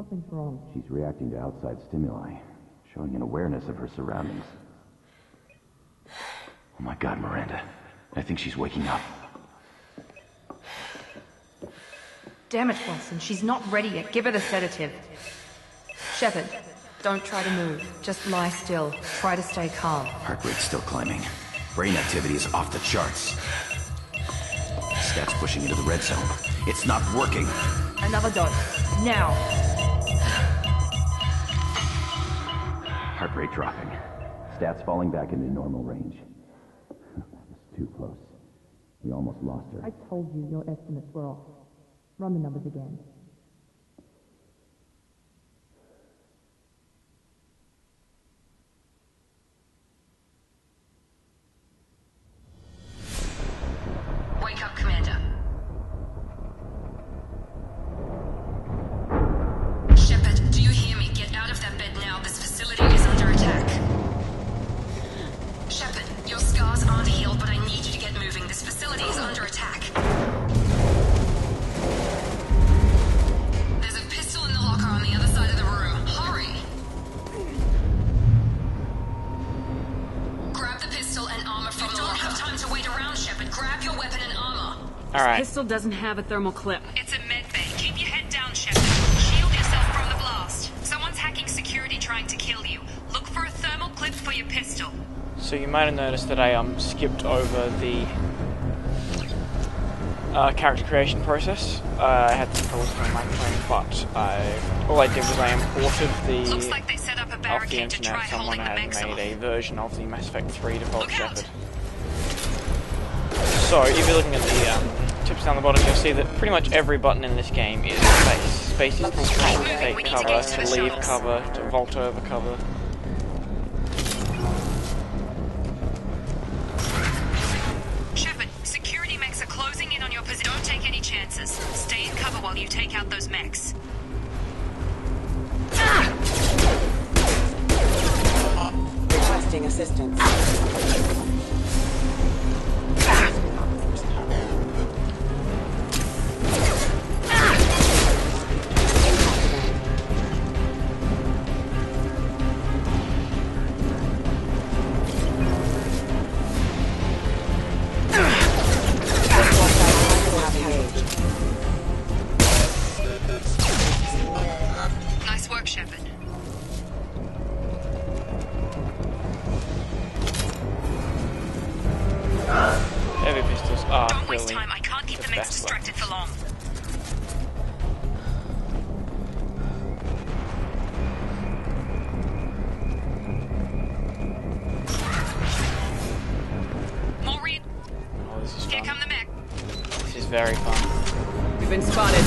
Something's wrong. She's reacting to outside stimuli, showing an awareness of her surroundings. Oh my god, Miranda. I think she's waking up. Damn it, Wilson. She's not ready yet. Give her the sedative. Shepard, don't try to move. Just lie still. Try to stay calm. Heart rate's still climbing. Brain activity is off the charts. Stats pushing into the red zone. It's not working. Another dose. Now. Heart rate dropping. Stats falling back into normal range. That was too close. We almost lost her. I told you your estimates were off. Run the numbers again. Pistol doesn't have a thermal clip. It's a med bay. Keep your head down, Shepard. Shield yourself from the blast. Someone's hacking security trying to kill you. Look for a thermal clip for your pistol. So you might have noticed that I um skipped over the uh, character creation process. Uh, I had some problems with my microphone, but I all I did was I imported the Looks like they set up a off the barricade to try internet. Someone holding the had mechs made off. a version of the Mass Effect 3 default Shepard. So if you're looking at the um, tips down the bottom, you'll see that pretty much every button in this game is space. Space is to take cover, to leave cover, to vault over cover. Very fun. We've been spotted.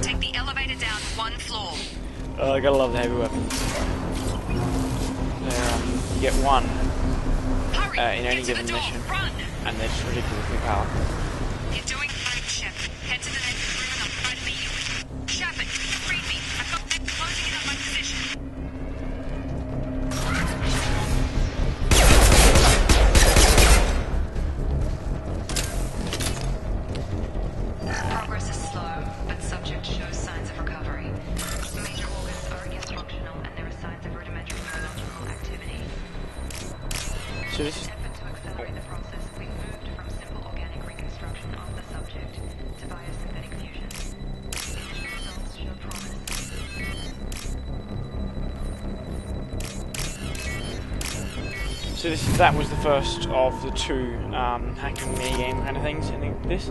Take the elevator down one floor. Oh, I gotta love the heavy weapons. They're, um, you get one, Uh, in any Get to given door. mission. Run! and they're just ridiculously powerful. So this that was the first of the two um, hacking mini game kind of things in this.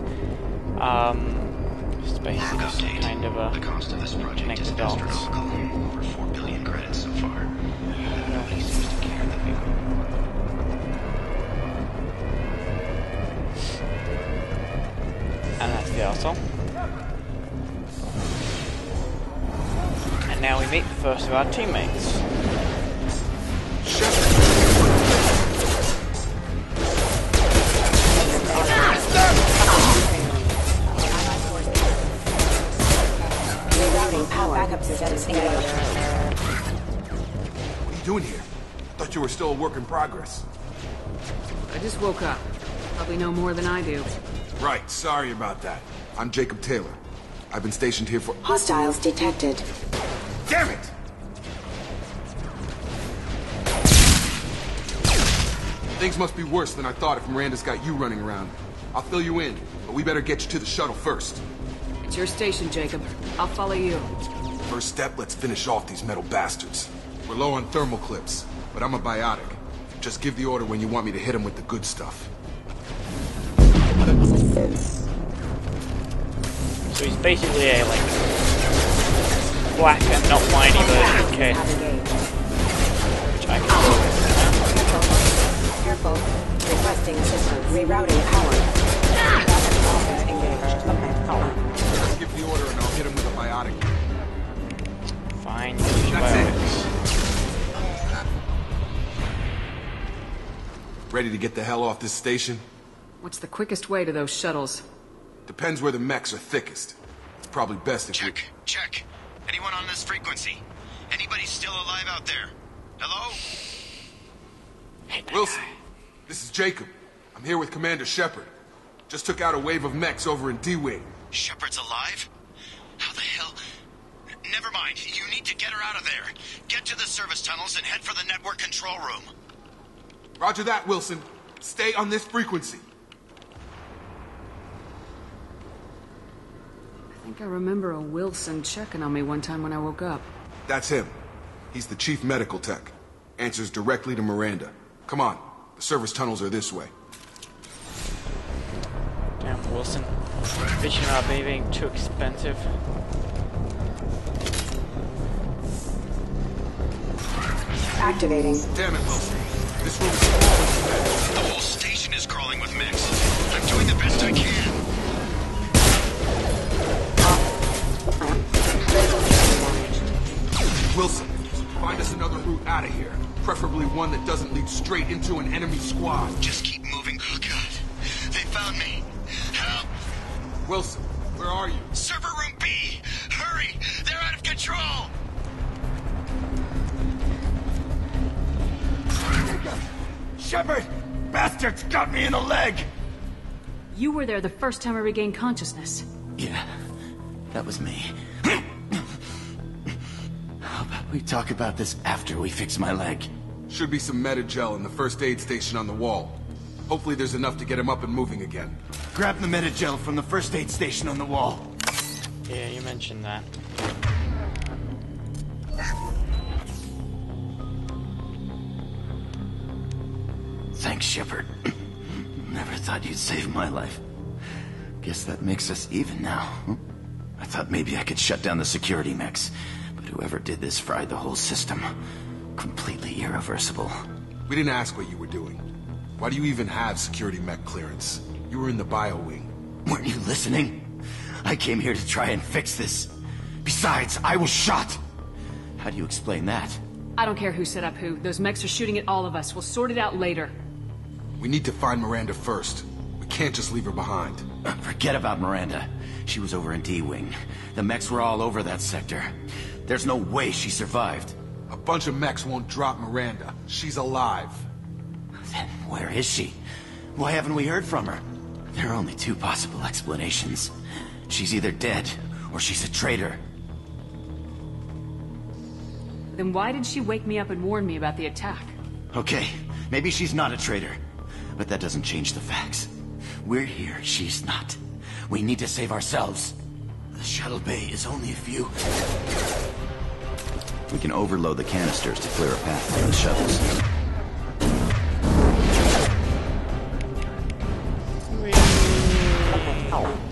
Um, it's basically just kind of The a cost of this project is the astronomical. Over 4 billion credits so far. Nobody seems to care that we and that's the arsehole. And now we meet the first of our teammates. You doing here? I Thought you were still a work in progress. I just woke up. Probably know more than I do. Right, sorry about that. I'm Jacob Taylor. I've been stationed here for... Hostiles detected. Damn it! Things must be worse than I thought if Miranda's got you running around. I'll fill you in, but we better get you to the shuttle first. It's your station, Jacob. I'll follow you. First step, let's finish off these metal bastards. We're low on thermal clips, but I'm a biotic. Just give the order when you want me to hit them with the good stuff. So he's basically a like black and not whiny version of Kate. Which I can Careful. Requesting assistance. Rerouting power. Engaged. Okay. Give the order and I'll Ready to get the hell off this station? What's the quickest way to those shuttles? Depends where the mechs are thickest. It's probably best if Check, check. Anyone on this frequency? Anybody still alive out there? Hello? we... Wilson, this is Jacob. I'm here with Commander Shepard. Just took out a wave of mechs over in D-Wing. Shepard's alive? How the hell? Never mind. You need to get her out of there. Get to the service tunnels and head for the network control room. Roger that, Wilson. Stay on this frequency. I think I remember a Wilson checking on me one time when I woke up. That's him. He's the chief medical tech. Answers directly to Miranda. Come on. The service tunnels are this way. Damn Wilson. Bitching about me being too expensive. Activating. Damn it, Wilson. This room's The whole station is crawling with mechs. I'm doing the best I can. Wilson, find us another route out of here. Preferably one that doesn't lead straight into an enemy squad. Just keep moving. Oh, God. They found me. Help! Wilson, where are you? Server room B! Hurry! They're out of control! Shepard! Bastards got me in the leg! You were there the first time I regained consciousness. Yeah, that was me. How about we talk about this after we fix my leg? Should be some medi-gel in the first aid station on the wall. Hopefully there's enough to get him up and moving again. Grab the medi-gel from the first aid station on the wall. Yeah, you mentioned that. Shepard. Never thought you'd save my life. Guess that makes us even now. I thought maybe I could shut down the security mechs, but whoever did this fried the whole system. Completely irreversible. We didn't ask what you were doing. Why do you even have security mech clearance? You were in the bio wing. Weren't you listening? I came here to try and fix this. Besides, I was shot. How do you explain that? I don't care who set up who. Those mechs are shooting at all of us. We'll sort it out later. We need to find Miranda first. We can't just leave her behind. Uh, Forget about Miranda. She was over in D-Wing. The mechs were all over that sector. There's no way she survived. A bunch of mechs won't drop Miranda. She's alive. Then where is she? Why haven't we heard from her? There are only two possible explanations. She's either dead, or she's a traitor. Then why did she wake me up and warn me about the attack? Okay, maybe she's not a traitor. But that doesn't change the facts. We're here, she's not. We need to save ourselves. The shuttle bay is only a few... We can overload the canisters to clear a path to the shuttles.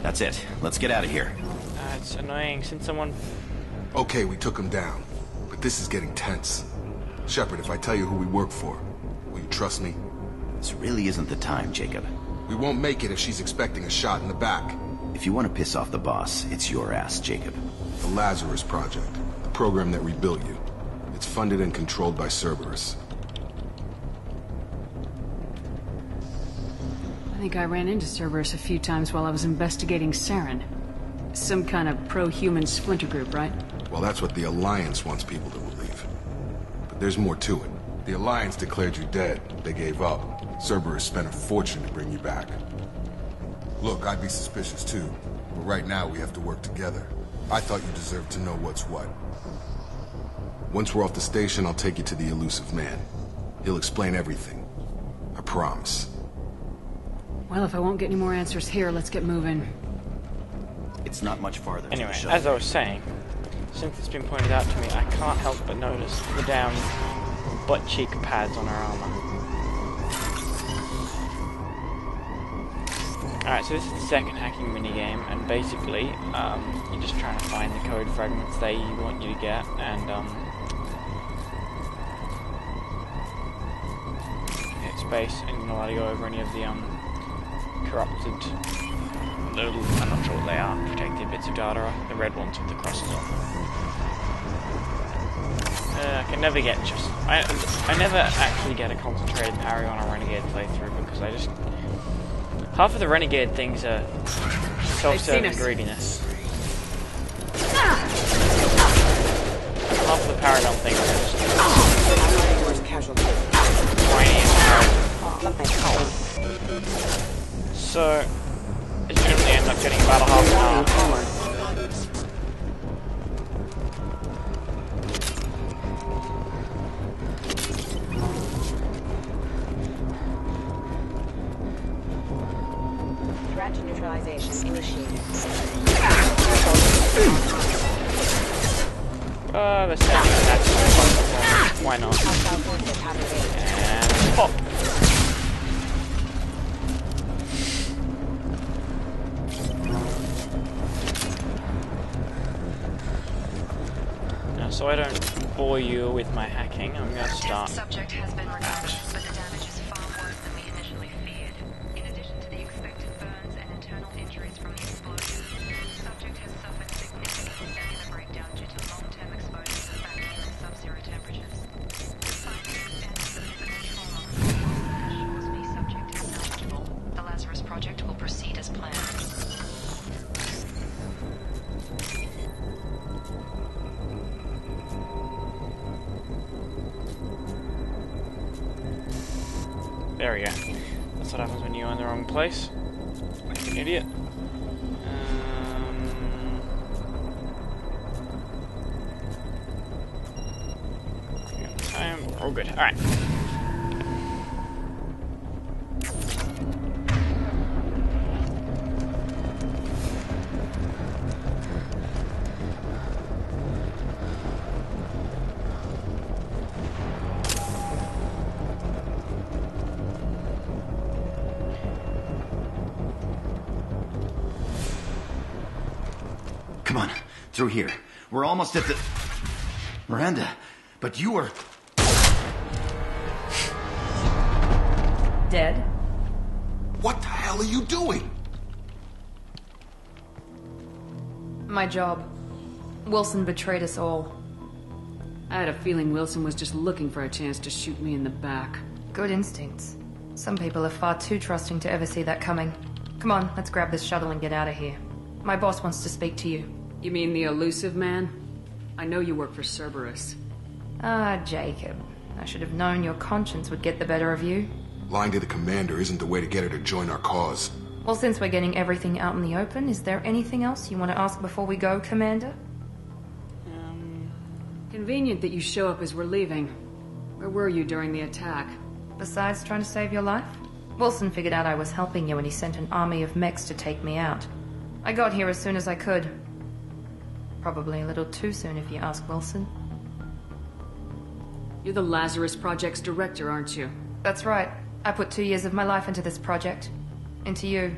That's it. Let's get out of here. That's annoying. Since someone Okay, we took him down. But this is getting tense. Shepard, if I tell you who we work for, will you trust me? This really isn't the time, Jacob. We won't make it if she's expecting a shot in the back. If you want to piss off the boss, it's your ass, Jacob. The Lazarus Project, the program that rebuilt you. It's funded and controlled by Cerberus. I think I ran into Cerberus a few times while I was investigating Saren. Some kind of pro-human splinter group, right? Well, that's what the Alliance wants people to believe. But there's more to it. The Alliance declared you dead. They gave up. Cerberus spent a fortune to bring you back. Look, I'd be suspicious too. But right now, we have to work together. I thought you deserved to know what's what. Once we're off the station, I'll take you to the Illusive Man. He'll explain everything. I promise. Well, if I won't get any more answers here, let's get moving. It's not much farther. Anyway, as I was saying, since it's been pointed out to me, I can't help but notice the down butt cheek pads on her armor. Alright, so this is the second hacking minigame, and basically, um, you're just trying to find the code fragments they want you to get, and, um, hit space, and you're not allowed to go over any of the, um, corrupted little, I'm not sure what they are, protected bits of data, the red ones with the crosses on them. I can never get just, I, I never actually get a concentrated parry on a Renegade playthrough because I just, half of the Renegade things are self-serving greediness. Half of the Paragon things are just Allied yours casualty. whiny and Let me call. So, it generally ends up getting about a half an hour. Threat neutralization initiated. Uh, let's take that. Why not? Hostile forces have engaged. And pop. Now, so I don't bore you with my hacking, I'm going to start. Subject has been recovered, There we go. That's what happens when you're in the wrong place. Like an idiot. Um, time. All good. Alright. Through here. We're almost at the. Miranda, but you were. Dead? What the hell are you doing? My job. Wilson betrayed us all. I had a feeling Wilson was just looking for a chance to shoot me in the back. Good instincts. Some people are far too trusting to ever see that coming. Come on, let's grab this shuttle and get out of here. My boss wants to speak to you. You mean the Illusive Man? I know you work for Cerberus. Ah, Jacob. I should have known your conscience would get the better of you. Lying to the commander isn't the way to get her to join our cause. Well, since we're getting everything out in the open, is there anything else you want to ask before we go, Commander? Um, convenient that you show up as we're leaving. Where were you during the attack? Besides trying to save your life? Wilson figured out I was helping you and he sent an army of mechs to take me out. I got here as soon as I could. Probably a little too soon if you ask Wilson. You're the Lazarus Project's director, aren't you? That's right. I put two years of my life into this project. Into you.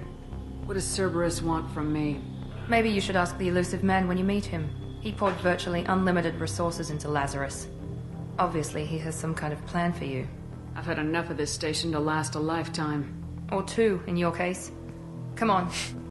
What does Cerberus want from me? Maybe you should ask the Illusive Man when you meet him. He poured virtually unlimited resources into Lazarus. Obviously, he has some kind of plan for you. I've had enough of this station to last a lifetime. Or two, in your case. Come on.